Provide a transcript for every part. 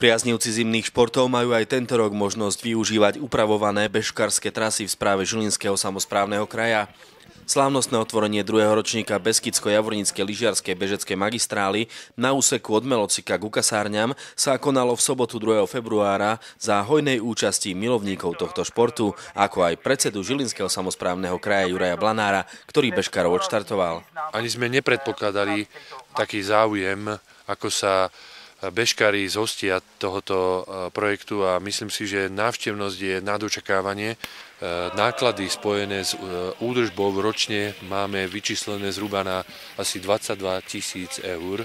Priaznivci zimných športov majú aj tento rok možnosť využívať upravované bežkárske trasy v správe Žilinského samozprávneho kraja. Slávnostné otvorenie druhého ročníka Beskicko-Javornickej lyžiarskej bežeckej magistrály na úseku od Melocika k Ukasárňam sa konalo v sobotu 2. februára za hojnej účasti milovníkov tohto športu, ako aj predsedu Žilinského samozprávneho kraja Juraja Blanára, ktorý bežkarov odštartoval. Ani sme nepredpokladali taký záujem, ako sa bežkári zhostia tohoto e, projektu a myslím si, že návštevnosť je nad očakávanie. E, náklady spojené s e, údržbou ročne máme vyčíslené zhruba na asi 22 tisíc eur,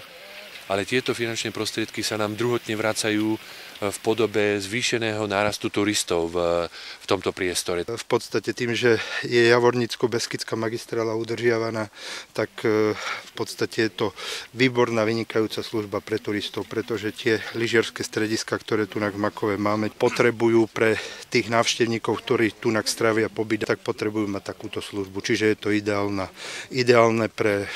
ale tieto finančné prostriedky sa nám druhotne vracajú v podobe zvýšeného nárastu turistov v, v tomto priestore. V podstate tým, že je Javornicko-Beskická magistrála udržiavaná, tak e, v podstate je to výborná, vynikajúca služba pre turistov, pretože tie lyžiarske strediska, ktoré tu na Makove máme, potrebujú pre tých návštevníkov, ktorí tu strávia pobyt, tak potrebujú mať takúto službu. Čiže je to ideálna, ideálne pre e,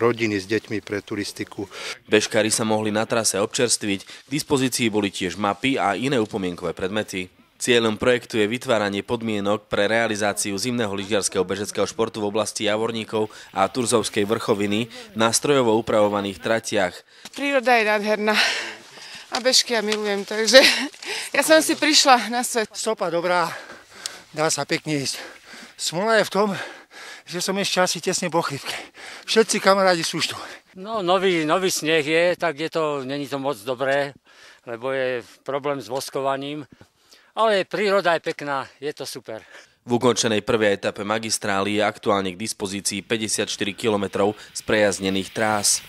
rodiny s deťmi, pre turistiku. Bežkári sa mohli na trase občerstviť, k dispozícii boli tiež tiež mapy a iné upomienkové predmety. Cieľom projektu je vytváranie podmienok pre realizáciu zimného lyžiarského bežeckého športu v oblasti Javorníkov a Turzovskej vrchoviny na strojovo upravovaných tratiach. Príroda je nádherná a bežky ja milujem, takže ja som si prišla na svet. Stopa dobrá, dá sa pekne ísť. Smola je v tom, že som ešte asi tesne po chybke. Všetci kamarádi sú tu. No, nový, nový sneh je, tak je to, není to moc dobré, lebo je problém s voskovaním. Ale príroda je pekná, je to super. V ukončenej prvej etape magistrály je aktuálne k dispozícii 54 km z prejaznených trás.